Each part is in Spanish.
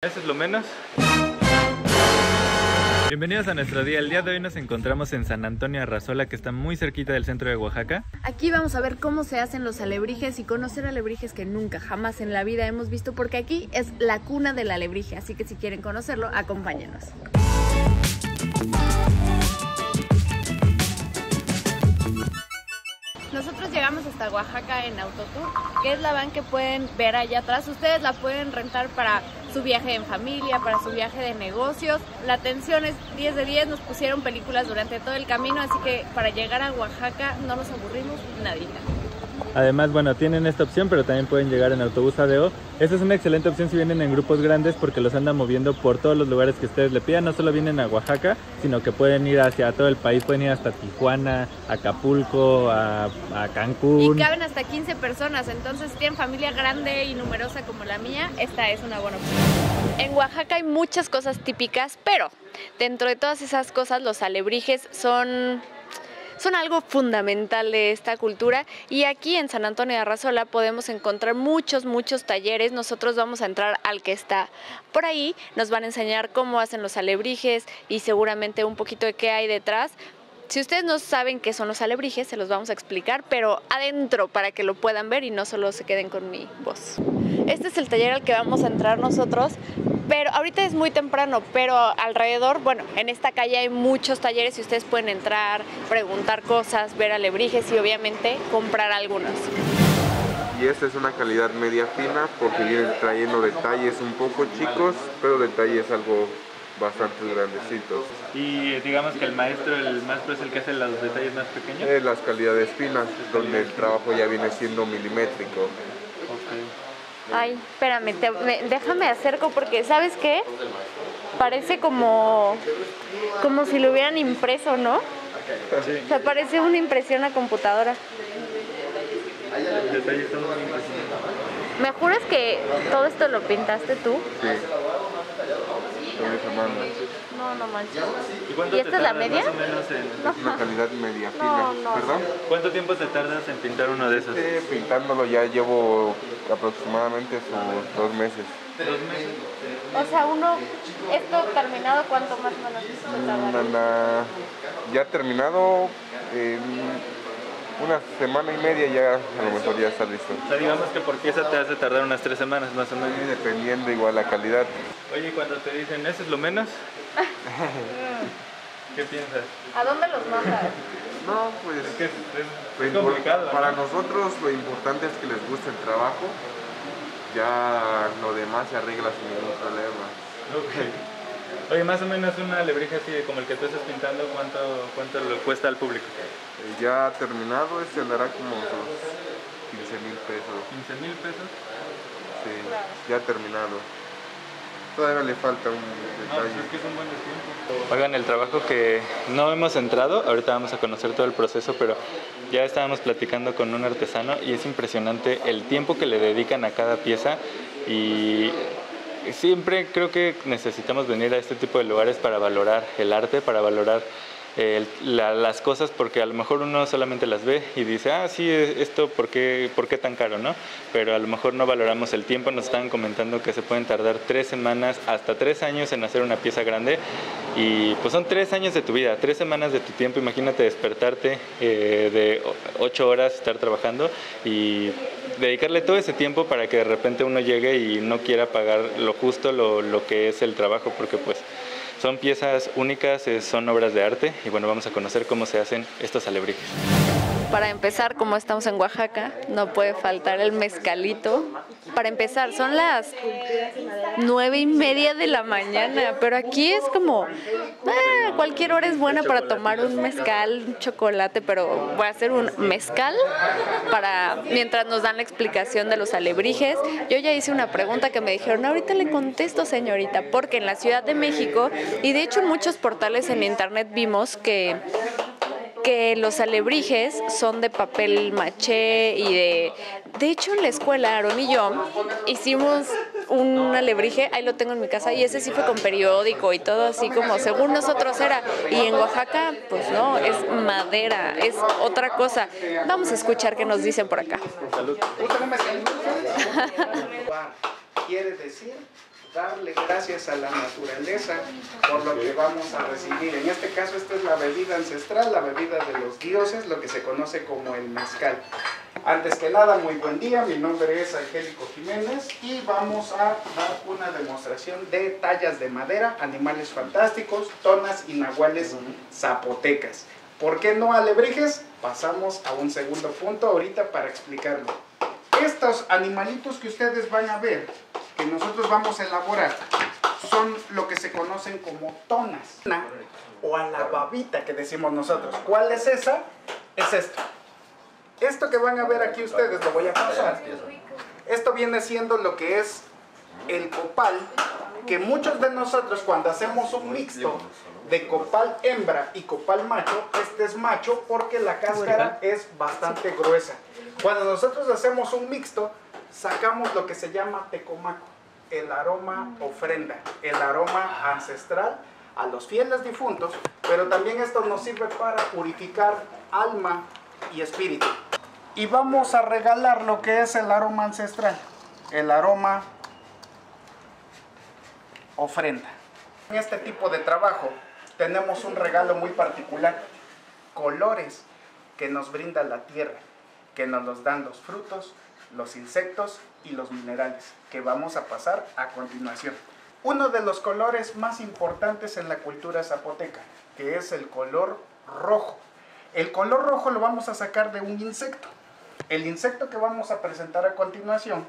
Eso es lo menos. Bienvenidos a nuestro día. El día de hoy nos encontramos en San Antonio Arrazola, que está muy cerquita del centro de Oaxaca. Aquí vamos a ver cómo se hacen los alebrijes y conocer alebrijes que nunca, jamás en la vida hemos visto, porque aquí es la cuna del alebrije. Así que si quieren conocerlo, acompáñenos. Nosotros llegamos hasta Oaxaca en Autotour, que es la van que pueden ver allá atrás. Ustedes la pueden rentar para su viaje en familia, para su viaje de negocios. La atención es 10 de 10, nos pusieron películas durante todo el camino, así que para llegar a Oaxaca no nos aburrimos nadita. Además, bueno, tienen esta opción, pero también pueden llegar en autobús ADO. Esta es una excelente opción si vienen en grupos grandes porque los andan moviendo por todos los lugares que ustedes le pidan. No solo vienen a Oaxaca, sino que pueden ir hacia todo el país. Pueden ir hasta Tijuana, Acapulco, a, a Cancún. Y caben hasta 15 personas, entonces si tienen familia grande y numerosa como la mía, esta es una buena opción. En Oaxaca hay muchas cosas típicas, pero dentro de todas esas cosas los alebrijes son son algo fundamental de esta cultura y aquí en San Antonio de Arrazola podemos encontrar muchos, muchos talleres. Nosotros vamos a entrar al que está por ahí, nos van a enseñar cómo hacen los alebrijes y seguramente un poquito de qué hay detrás. Si ustedes no saben qué son los alebrijes, se los vamos a explicar, pero adentro para que lo puedan ver y no solo se queden con mi voz. Este es el taller al que vamos a entrar nosotros. Pero ahorita es muy temprano, pero alrededor, bueno, en esta calle hay muchos talleres y ustedes pueden entrar, preguntar cosas, ver alebrijes y obviamente comprar algunos. Y esta es una calidad media fina porque viene trayendo detalles un poco chicos, pero detalles algo bastante grandecitos. Y digamos que el maestro, el maestro es el que hace los detalles más pequeños. Eh, las calidades finas, donde el trabajo ya viene siendo milimétrico. Okay. Ay, espérame, te, me, déjame acerco porque, ¿sabes qué? Parece como, como si lo hubieran impreso, ¿no? O sea, parece una impresión a computadora. ¿Me juras que todo esto lo pintaste tú? Sí. Esa mano. No, no manches. ¿Y cuánto ¿Y te esta es la media? más o menos en- Es una calidad media fina. No, no. ¿Perdón? ¿Cuánto tiempo te tardas en pintar uno de esos? Este, pintándolo ya llevo aproximadamente sus dos meses. ¿Dos meses? O sea, uno, esto terminado, ¿cuánto más o menos ya terminado, en una semana y media ya a lo mejor ya está listo. O sea, digamos que por pieza te hace tardar unas tres semanas más o menos. Y dependiendo igual la calidad. Oye, y cuando te dicen, ¿eso es lo menos? ¿Qué piensas? ¿A dónde los mandas? No, pues Es que es, es- lo es impor- complicado. ¿no? para nosotros lo importante es que les guste el trabajo. Ya lo demás se arregla sin ningún problema. Ok. Oye, más o menos una alebrije así como el que tú estás pintando, ¿cuánto, cuánto le cuesta al público? Eh, Ya terminado, este andará como sus 15 mil pesos. ¿15 mil pesos? Sí, ya terminado. Todavía le falta un No, pues detalle. es que es un buen tiempo. Oigan, el trabajo que no hemos entrado, ahorita vamos a conocer todo el proceso, pero ya estábamos platicando con un artesano y es impresionante el tiempo que le dedican a cada pieza y siempre creo que necesitamos venir a este tipo de lugares para valorar el arte, para valorar eh, la- las cosas porque a lo mejor uno solamente las ve y dice, ah, sí, esto, ¿por qué, ¿por qué tan caro? ¿no? Pero a lo mejor no valoramos el tiempo, nos estaban comentando que se pueden tardar tres semanas, hasta tres años en hacer una pieza grande y pues son tres años de tu vida, tres semanas de tu tiempo, imagínate despertarte eh, de ocho horas, estar trabajando y dedicarle todo ese tiempo para que de repente uno llegue y no quiera pagar lo justo, lo, lo que es el trabajo, porque pues son piezas únicas, eh, son obras de arte y bueno, vamos a conocer cómo se hacen estos alebrijes. Para empezar, como estamos en Oaxaca, no puede faltar el mezcalito. Para empezar, son las nueve y media de la mañana, pero aquí es como ah, cualquier hora es buena para tomar un mezcal, un chocolate, pero voy a hacer un mezcal para mientras nos dan la explicación de los alebrijes. Yo ya hice una pregunta que me dijeron, ahorita le contesto, señorita, porque en la Ciudad de México y de hecho en muchos portales en internet vimos que que los alebrijes son de papel maché y de... De hecho, en la escuela, Aaron y yo hicimos un alebrije, ahí lo tengo en mi casa, y ese sí fue con periódico y todo así como según nosotros era. Y en Oaxaca, pues no, es madera, es otra cosa. Vamos a escuchar qué nos dicen por acá. Quiere decir darle gracias a la naturaleza por lo que vamos a recibir. En este caso, esta es la bebida ancestral, la bebida de los dioses, lo que se conoce como el mezcal. Antes que nada, muy buen día, mi nombre es Angélico Jiménez y vamos a dar una demostración de tallas de madera, animales fantásticos, tonas y nahuales zapotecas. ¿Por qué no alebrijes? Pasamos a un segundo punto ahorita para explicarlo. Estos animalitos que ustedes van a ver, que nosotros vamos a elaborar, son lo que se conocen como tonas o a la babita que decimos nosotros. ¿Cuál es esa? Es esto. Esto que van a ver aquí ustedes, lo voy a pasar. Esto viene siendo lo que es el copal, que muchos de nosotros cuando hacemos un mixto de copal hembra y copal macho, este es macho porque la cáscara es bastante gruesa. Cuando nosotros hacemos un mixto, sacamos lo que se llama tecomaco, el aroma ofrenda, el aroma ancestral a los fieles difuntos, pero también esto nos sirve para purificar alma y espíritu. Y vamos a regalar lo que es el aroma ancestral, el aroma ofrenda. En este tipo de trabajo tenemos un regalo muy particular, colores que nos brinda la tierra, que nos los dan los frutos, los insectos y los minerales, que vamos a pasar a continuación. Uno de los colores más importantes en la cultura zapoteca, que es el color rojo. El color rojo lo vamos a sacar de un insecto. El insecto que vamos a presentar a continuación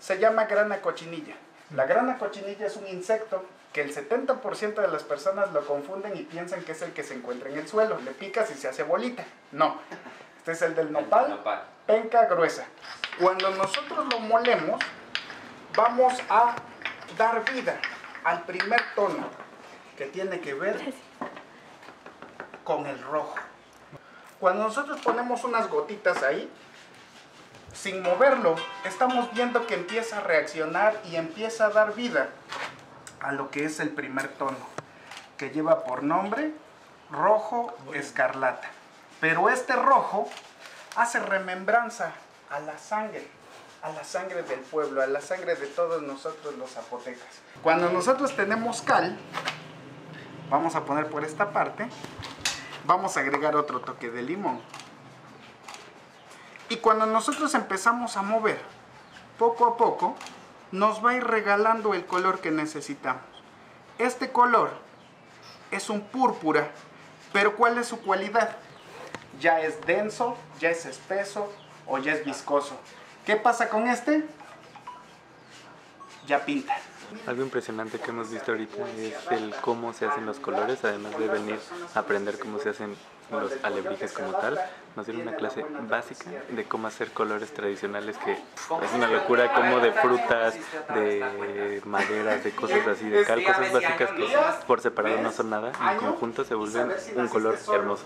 se llama grana cochinilla. La grana cochinilla es un insecto que el 70% de las personas lo confunden y piensan que es el que se encuentra en el suelo. Le picas y se hace bolita. No. Este es el del nopal, penca gruesa. Cuando nosotros lo molemos, vamos a dar vida al primer tono que tiene que ver con el rojo. Cuando nosotros ponemos unas gotitas ahí, sin moverlo, estamos viendo que empieza a reaccionar y empieza a dar vida a lo que es el primer tono, que lleva por nombre rojo escarlata. Pero este rojo hace remembranza a la sangre, a la sangre del pueblo, a la sangre de todos nosotros los zapotecas. Cuando nosotros tenemos cal, vamos a poner por esta parte, vamos a agregar otro toque de limón. Y cuando nosotros empezamos a mover, poco a poco, nos va a ir regalando el color que necesitamos. Este color es un púrpura, pero ¿cuál es su cualidad? Ya es denso, ya es espeso o ya es viscoso. ¿Qué pasa con este? Ya pinta. Algo impresionante que hemos visto ahorita es el cómo se hacen los colores, además de venir a aprender cómo se hacen los alebrijes como tal, nos dieron una clase básica de cómo hacer colores tradicionales que es una locura, como de frutas, de maderas, de cosas así, de cal, cosas básicas que por separado no son nada, en conjunto se vuelven un color hermoso.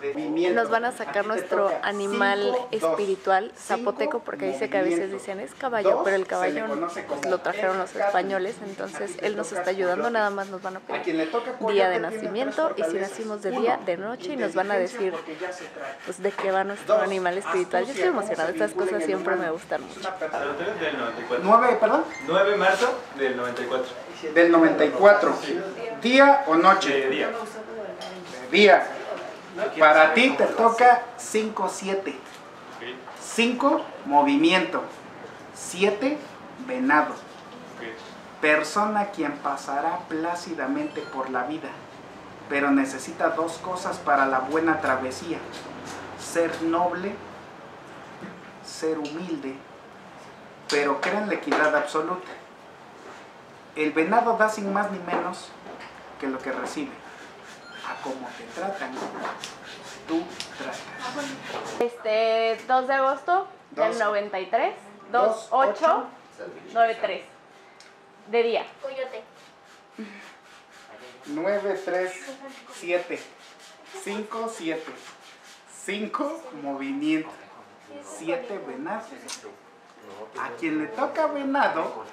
Nos van a sacar nuestro animal espiritual zapoteco porque dice que a veces dicen es caballo, pero el caballo lo trajeron los españoles, entonces él nos está ayudando, nada más nos van a pedir día de nacimiento y si nacimos de día, de noche y nos van a decir pues de qué va nuestro animal espiritual. Yo estoy emocionada, estas cosas siempre me gustan mucho. Del 94. 9, perdón. 9 de marzo del 94. Del 94. ¿Día o noche? De día. Día. Para ti te toca 5-7. 5, movimiento. 7, venado. Persona quien pasará plácidamente por la vida, pero necesita dos cosas para la buena travesía. Ser noble, ser humilde, pero cree en la equidad absoluta. El venado da sin más ni menos que lo que recibe. A como te tratan, tú tratas. Este 2 de agosto del Dos. 93, Dos, 2, 8, 9, 3. De día. 9, 3, 7. 5, 7. 5, movimiento. 7, venado. A quien le toca venado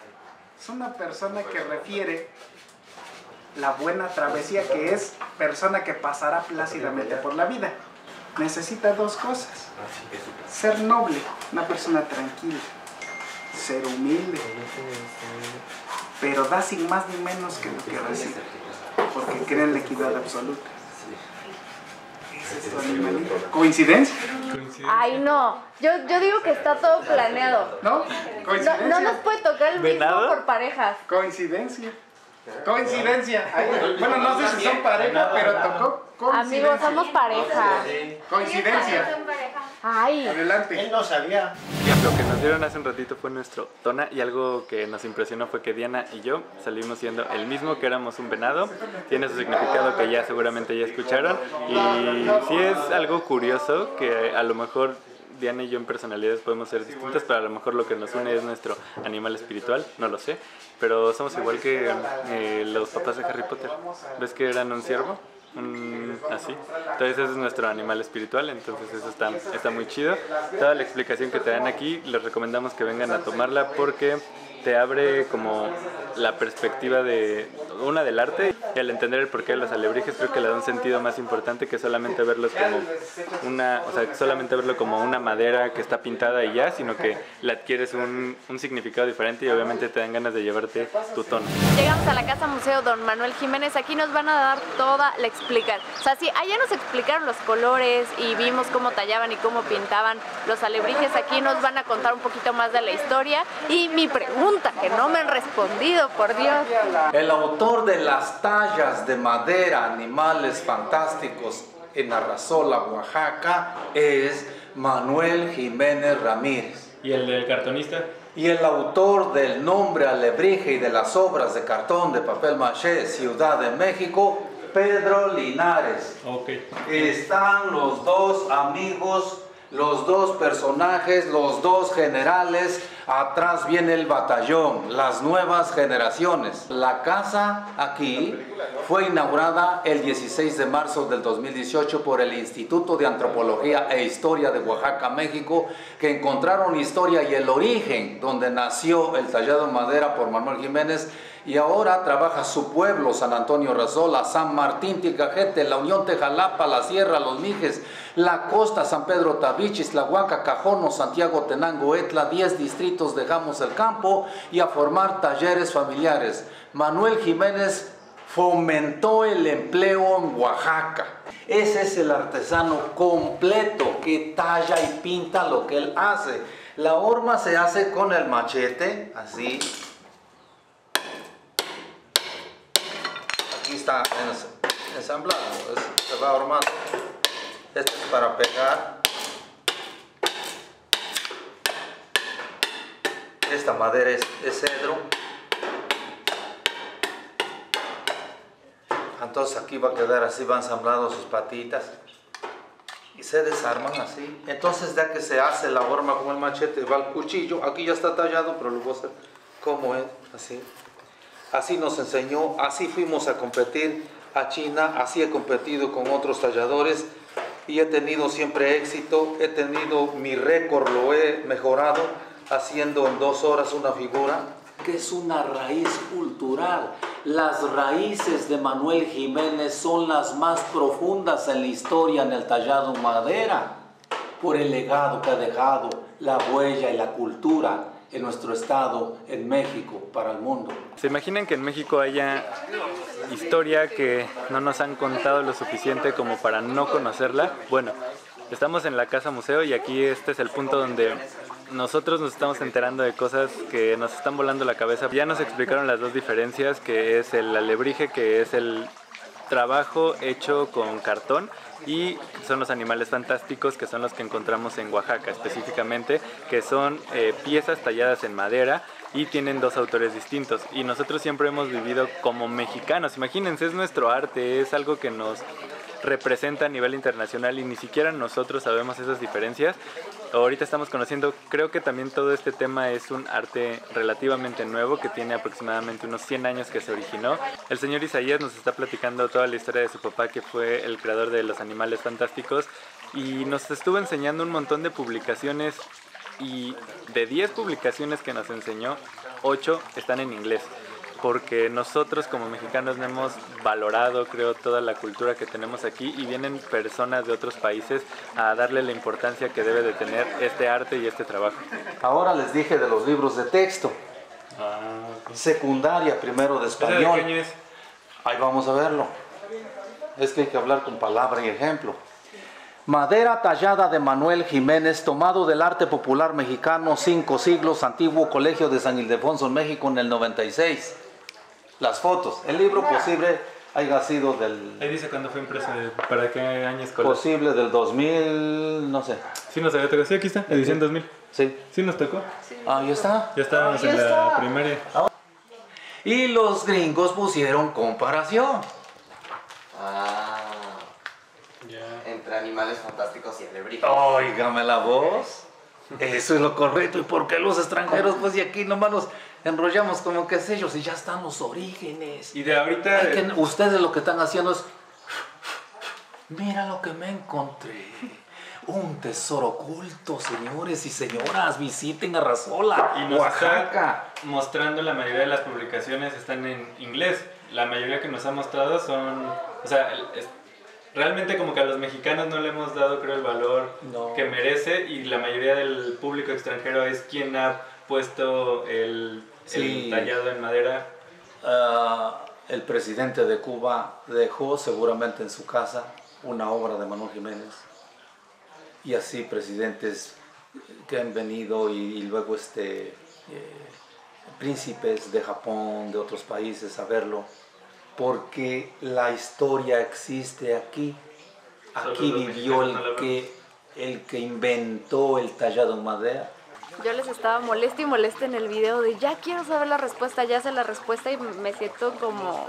es una persona que refiere la buena travesía, que es persona que pasará plácidamente por la vida. Necesita dos cosas. Ser noble, una persona tranquila. Ser humilde, pero da sin más ni menos que lo que recibe, porque cree en la equidad absoluta. Ese es tu animalito. ¿Coincidencia? Ay, no. Yo, yo digo que está todo planeado. ¿No? No, ¿Coincidencia? no nos puede tocar el mismo ¿Venado? por parejas. Coincidencia. Coincidencia. Ay, bueno, no sé si son pareja, pero tocó coincidencia. Amigos, somos pareja. Coincidencia. Ay. Adelante. Él no sabía. Lo que nos dieron hace un ratito fue nuestro tona y algo que nos impresionó fue que Diana y yo salimos siendo el mismo, que éramos un venado. Tiene su significado que ya seguramente ya escucharon. Y sí es algo curioso que a lo mejor Diana y yo en personalidades podemos ser distintas, pero a lo mejor lo que nos une es nuestro animal espiritual, no lo sé. Pero somos igual que eh, los papás de Harry Potter. ¿Ves que eran un ciervo? Un- así. Entonces ese es nuestro animal espiritual, entonces eso está, está muy chido. Toda la explicación que te dan aquí, les recomendamos que vengan a tomarla porque te abre como la perspectiva de una del arte y al entender el porqué de los alebrijes creo que le da un sentido más importante que solamente verlos como una, o sea, solamente verlo como una madera que está pintada y ya, sino que le adquieres un, un significado diferente y obviamente te dan ganas de llevarte tu tono. Llegamos a la Casa Museo Don Manuel Jiménez. Aquí nos van a dar toda la explicación. O sea, sí, allá nos explicaron los colores y vimos cómo tallaban y cómo pintaban los alebrijes. Aquí nos van a contar un poquito más de la historia. Y mi pregunta, que no me han respondido, por Dios. El autor de las tallas de madera, animales fantásticos en Arrazola, Oaxaca, es Manuel Jiménez Ramírez. ¿Y el del cartonista? Y el autor del nombre alebrije y de las obras de cartón de papel maché, Ciudad de México, Pedro Linares. Ok. Están los dos amigos, los dos personajes, los dos generales. Atrás viene el batallón, las nuevas generaciones. La casa aquí fue inaugurada el 16 de marzo del 2018 por el Instituto de Antropología e Historia de Oaxaca, México, que encontraron historia y el origen donde nació el tallado en madera por Manuel Jiménez y ahora trabaja su pueblo, San Antonio Razola, San Martín, Ticajete, La Unión, Tejalapa, La Sierra, Los Mijes, La Costa, San Pedro Tabichis, La Huaca, Cajono, Santiago, Tenango, Etla, 10 distritos dejamos el campo y a formar talleres familiares. Manuel Jiménez fomentó el empleo en Oaxaca. Ese es el artesano completo que talla y pinta lo que él hace. La horma se hace con el machete, así, aquí está ens- ensamblado, se va armando. Este es para pegar. Esta madera es, es cedro. Entonces aquí va a quedar así, van ensamblados sus patitas. Y se desarman así. Entonces ya que se hace la horma con el machete, va el cuchillo. Aquí ya está tallado, pero lo voy a hacer como es, así. Así nos enseñó, así fuimos a competir a China, así he competido con otros talladores y he tenido siempre éxito, he tenido mi récord, lo he mejorado haciendo en dos horas una figura. Que es una raíz cultural. Las raíces de Manuel Jiménez son las más profundas en la historia en el tallado madera, por el legado que ha dejado, la huella y la cultura en nuestro estado, en México, para el mundo. ¿Se imaginan que en México haya historia que no nos han contado lo suficiente como para no conocerla? Bueno, estamos en la Casa Museo y aquí este es el punto donde nosotros nos estamos enterando de cosas que nos están volando la cabeza. Ya nos explicaron las dos diferencias, que es el alebrije, que es el trabajo hecho con cartón y son los animales fantásticos que son los que encontramos en Oaxaca específicamente, que son eh, piezas talladas en madera y tienen dos autores distintos. Y nosotros siempre hemos vivido como mexicanos, imagínense, es nuestro arte, es algo que nos representa a nivel internacional y ni siquiera nosotros sabemos esas diferencias. Ahorita estamos conociendo, creo que también todo este tema es un arte relativamente nuevo que tiene aproximadamente unos 100 años que se originó. El señor Isaías nos está platicando toda la historia de su papá que fue el creador de los animales fantásticos y nos estuvo enseñando un montón de publicaciones y de 10 publicaciones que nos enseñó, 8 están en inglés porque nosotros como mexicanos no hemos valorado, creo, toda la cultura que tenemos aquí y vienen personas de otros países a darle la importancia que debe de tener este arte y este trabajo. Ahora les dije de los libros de texto. Ah, ok. Secundaria primero de ¿Esa de español. año es? Ahí vamos a verlo. Es que hay que hablar con palabra y ejemplo. Madera tallada de Manuel Jiménez, tomado del arte popular mexicano, cinco siglos, antiguo Colegio de San Ildefonso en México en el 96. Las fotos. El libro posible haya sido del Ahí dice cuándo fue impreso, para qué año escolar. posible del 2000, no sé. Sí nos había tocado. Sí, aquí está, edición 2000. Sí. Sí nos tocó. Ahí está. Ya estábamos Ahí en la primaria. Y los gringos pusieron comparación. Ah, Ya. entre animales fantásticos y alebrijes. Óigame la voz. Eso es lo correcto. ¿Y por qué los extranjeros? Pues y aquí nomás nos enrollamos como que es ellos y ya están los orígenes. Y de ahorita. Hay que- ustedes lo que están haciendo es. Mira lo que me encontré. Un tesoro oculto, señores y señoras. Visiten a Razola, Y nos Oaxaca. está mostrando la mayoría de las publicaciones están en inglés. La mayoría que nos ha mostrado son, o sea, es- realmente como que a los mexicanos no le hemos dado creo el valor No. que merece y la mayoría del público extranjero es quien ha puesto el, tallado en madera. Ah, el presidente de Cuba dejó seguramente en su casa una obra de Manuel Jiménez. Y así presidentes que han venido y, y luego este, eh, príncipes de Japón, de otros países a verlo. Porque la historia existe aquí. Aquí vivió el que, el que inventó el tallado en madera. Yo les estaba molesta y molesta en el video de ya quiero saber la respuesta, ya sé la respuesta y me siento como...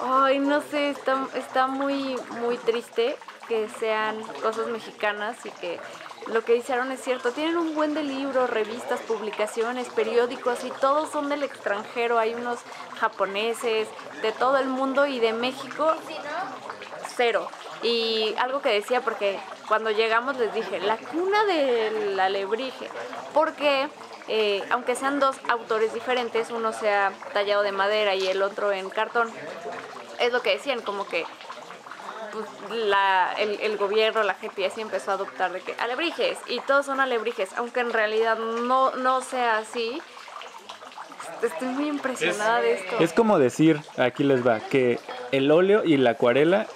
Ay, no sé, está, está muy, muy triste que sean cosas mexicanas y que lo que hicieron es cierto. Tienen un buen de libros, revistas, publicaciones, periódicos y todos son del extranjero. Hay unos japoneses, de todo el mundo y de México cero. Y algo que decía, porque cuando llegamos les dije, la cuna del alebrije, porque eh, aunque sean dos autores diferentes, uno sea tallado de madera y el otro en cartón, es lo que decían, como que pues, la, el, el gobierno, la GPS empezó a adoptar de que alebrijes, y todos son alebrijes, aunque en realidad no, no sea así. Estoy muy impresionada de esto. Es como decir, aquí les va, que el óleo y la acuarela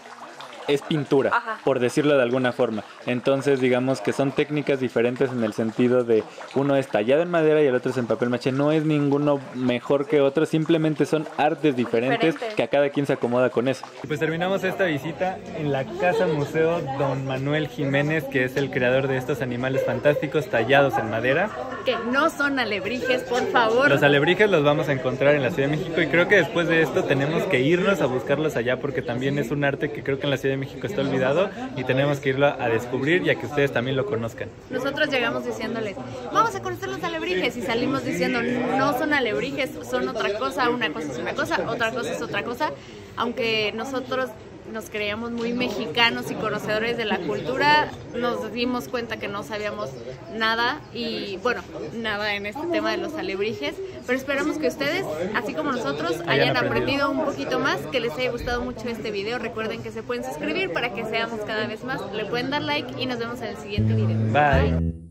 es pintura, Ajá. por decirlo de alguna forma. Entonces, digamos que son técnicas diferentes en el sentido de uno es tallado en madera y el otro es en papel maché. No es ninguno mejor que otro, simplemente son artes diferentes, Diferentes. que a cada quien se acomoda con eso. Pues terminamos esta visita en la Casa Museo Don Manuel Jiménez, que es el creador de estos animales fantásticos tallados en madera. Que no son alebrijes, por favor. Los alebrijes los vamos a encontrar en la Ciudad de México y creo que después de esto tenemos que irnos a buscarlos allá porque también es un arte que creo que en la Ciudad de México está olvidado y tenemos que irlo a descubrir y a que ustedes también lo conozcan. Nosotros llegamos diciéndoles, vamos a conocer los alebrijes y salimos diciendo, no son alebrijes, son otra cosa, una cosa es una cosa, otra cosa es otra cosa, aunque nosotros nos creíamos muy mexicanos y conocedores de la cultura, nos dimos cuenta que no sabíamos nada y bueno, nada en este tema de los alebrijes, pero esperamos que ustedes, así como nosotros, hayan aprendido un poquito más, que les haya gustado mucho este video. Recuerden que se pueden suscribir para que seamos cada vez más, le pueden dar like y nos vemos en el siguiente video. Bye.